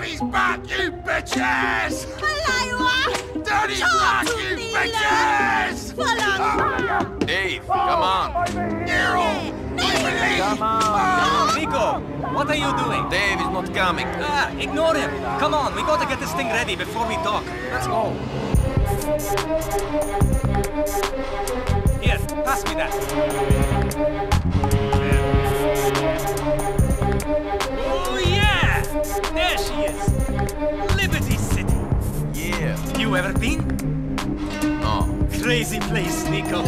Daddy's back, you bitches! Malawa! Daddy's back, you bitches! Dave, come on! Oh, Nero! Come on! Oh. Niko, what are you doing? Dave is not coming. Ah, ignore him! Come on, we gotta get this thing ready before we talk. Let's go. Here, pass me that. Oh yeah! There she is. Liberty City. Yeah. You ever been? No. Crazy place, Niko.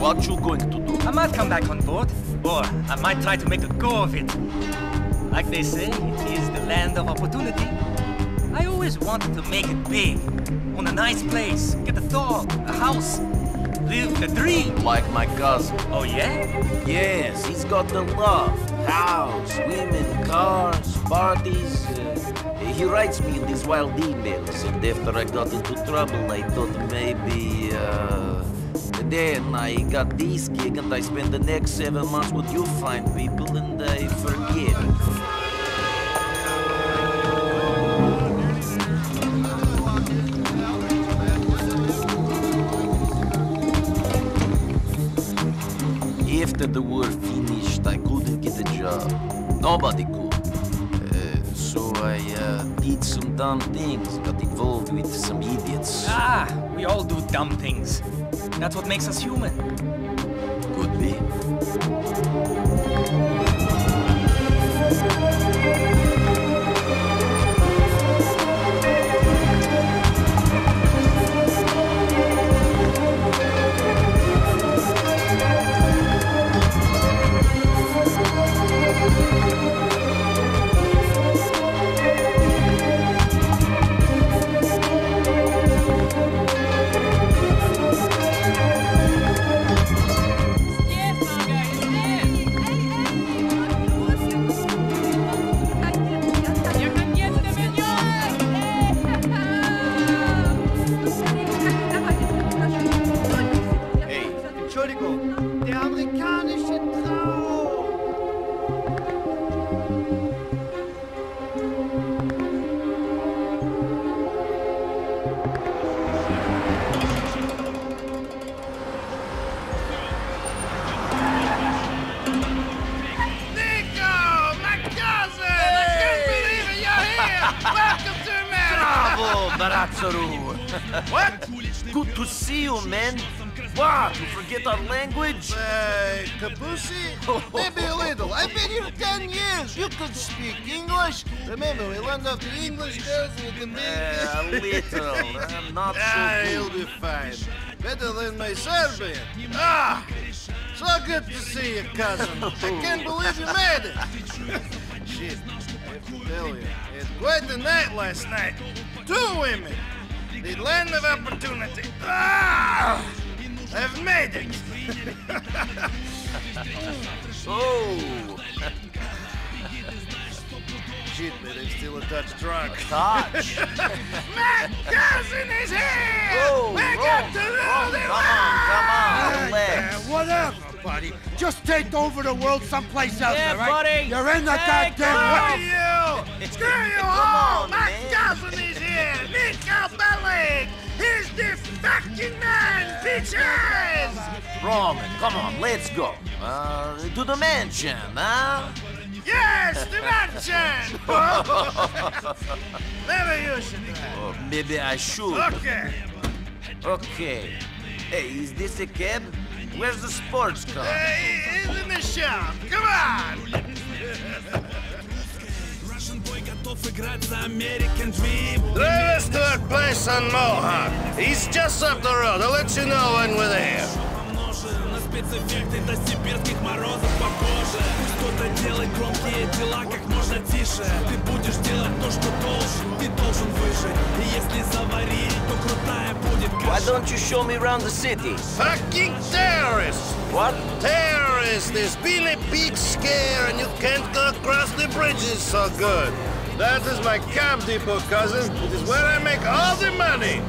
What you going to do? I might come back on board, or I might try to make a go of it. Like they say, it is the land of opportunity. I always wanted to make it big. Own a nice place, get a dog, a house, live the dream. Like my cousin. Oh yeah? Yes, he's got the love. House, women, cars, parties. Uh, he writes me in these wild emails, and after I got into trouble, I thought maybe. Uh, then I got this gig, and I spend the next seven months with you fine people, and I forget. After the war finished, I couldn't get a job. Nobody could. Uh, so I uh, did some dumb things, got involved with some idiots. Ah, we all do dumb things. That's what makes us human. Could be. What? Good to see you, man. What? You forget our language? Uh, Kabusi? Maybe a little. I've been here ten years. You could speak English. Remember, we learned off the English girls with the Uh, a little. I'm not Ah, so you'll be fine. Better than my Serbian. Ah! So good to see you, cousin. I can't believe you made it. Shit, I have to tell you. I had quite a night last night. Two women. The land of opportunity. Ah! I've made it. Oh, Shit, but I'm still a touch drunk. touch. My cousin is here! Oh, we oh, got to know the come on, come on, Yeah, relax. whatever, buddy. Just take over the world someplace else, Yeah, all right? buddy. You're in the Take goddamn Screw way. you! Screw you Come all! on, My man. cousin is here! Niko Bellic! He's the fucking man, bitches! Roman, come on, let's go. Uh, to the mansion, huh? Yes, the mansion! Maybe you should try. Oh, maybe I should. Okay. Okay. Hey, is this a cab? Where's the sports car? Hey, he's in the shop. Come on! Russian boy got off the grant American dream. Drive us to our place on Mohawk. He's just up the road. I'll let you know when we're there. Спецэффекты до сибирских морозов похоже Пусть кто-то делает громкие дела как можно тише Ты будешь делать то, что должен, ты должен выжить И если заварить, то крутая будет Why каша don't you show me around the city? Fucking terrorists! What? Terrorists! There's been a big scare and you can't go across the bridges so good. That is my cab depot, cousin. It is where I make all the money.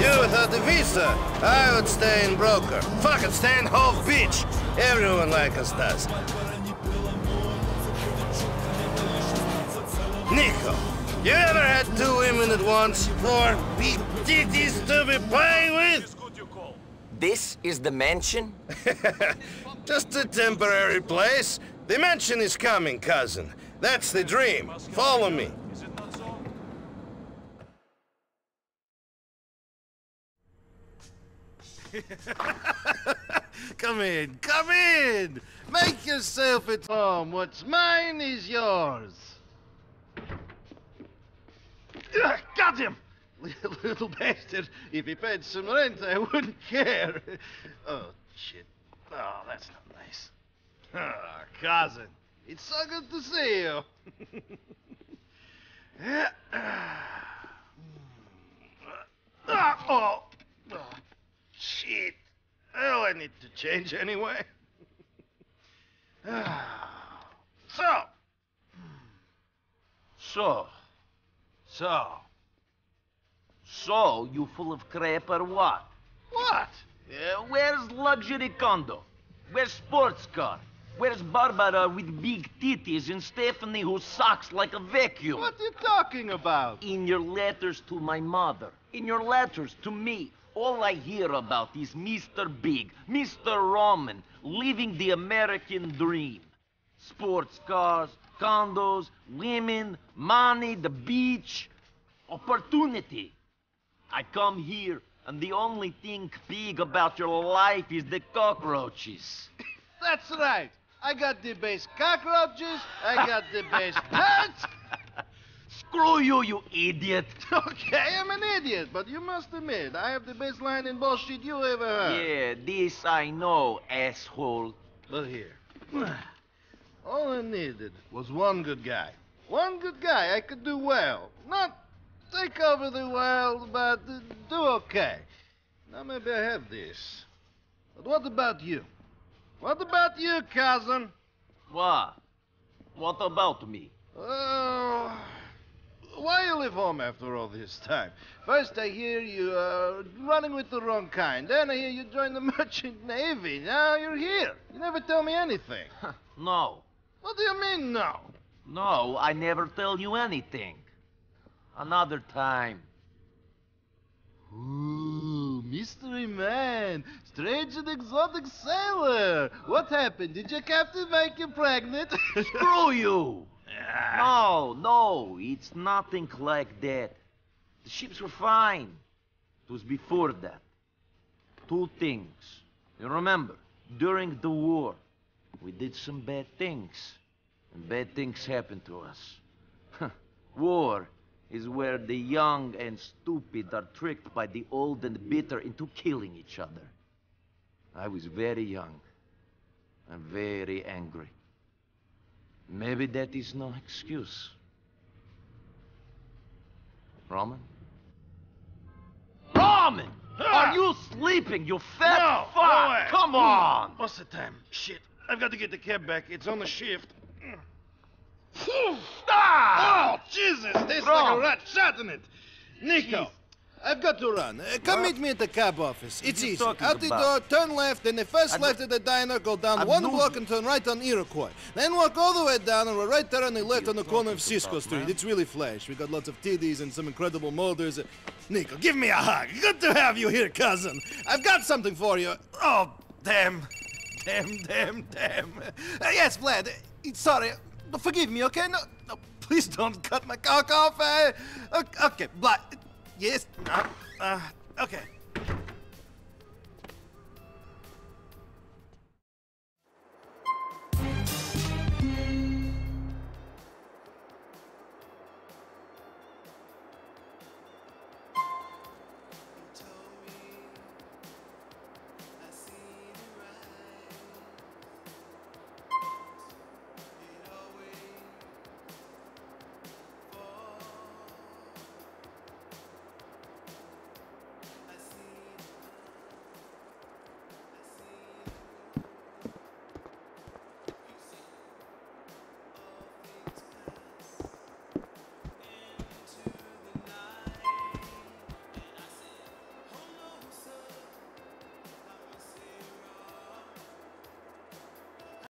You without the visa, I would stay in Broker. Fucking stay in Hove Beach. Everyone like us does. Niko, you ever had two women at once? Four big titties to be playing with? This is the mansion? Just a temporary place. The mansion is coming, cousin. That's the dream. Follow me. Come in, come in! Make yourself at home. What's mine is yours. Ugh, got him! Little bastard. If he paid some rent, I wouldn't care. Oh, shit. Oh, that's not nice. Ah, cousin. It's so good to see you. Ah, oh, oh, shit. Oh, need to change anyway. So. So. So. So, you full of crap or what? What? Uh, where's luxury condo? Where's sports car? Where's Barbara with big titties and Stephanie who sucks like a vacuum? What are you talking about? In your letters to my mother, in your letters to me, all I hear about is Mr. Big, Mr. Roman, living the American dream. Sports cars, condos, women, money, the beach, opportunity. I come here, and the only thing big about your life is the cockroaches. That's right. I got the best cockroaches. I got the best dirt. Screw you, you idiot! Okay, I'm an idiot, but you must admit I have the best line in bullshit you ever heard. Yeah, this I know, asshole. But here, all I needed was one good guy. One good guy I could do well. Not take over the world, but do okay. Now maybe I have this. But what about you? What about you, cousin? What? What about me? Oh, why you live home after all this time? First I hear you are running with the wrong kind. Then I hear you join the merchant navy. Now you're here. You never tell me anything. No. What do you mean, no? No, I never tell you anything. Another time. Ooh, mystery man, strange and exotic sailor. What happened? Did your captain make you pregnant? Screw you! Ah. No, no, it's nothing like that. The ships were fine. It was before that. Two things. You remember, during the war, we did some bad things. And bad things happened to us. war is where the young and stupid are tricked by the old and bitter into killing each other. I was very young and very angry. Maybe that is no excuse. Roman? Roman! Are you sleeping, you fat No, fuck? no way. Come on! What's the time? Shit, I've got to get the cab back. It's on the shift. Ah! Oh, Jesus! Tastes Wrong. like a rat shot in it. Niko, Jeez. I've got to run. Uh, come meet me at the cab office. It's easy. Out the about? door, turn left, then the first I'm left at the diner, go down I'm one block and turn right on Iroquois. Then walk all the way down, and we're right there on the left on the corner of Cisco Street. man? It's really flash. We got lots of titties and some incredible molders. Uh, Niko, give me a hug. Good to have you here, cousin. I've got something for you. Oh, damn. Damn, damn, damn. Uh, yes, Vlad. uh, sorry. Forgive me, okay? No, no, please don't cut my cock off. Uh, okay, okay, Vlad. Yes. Uh, uh, okay.